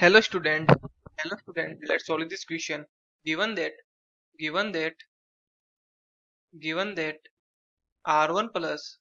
Hello student. Hello student. Let's solve this question. Given that given that given that r1 plus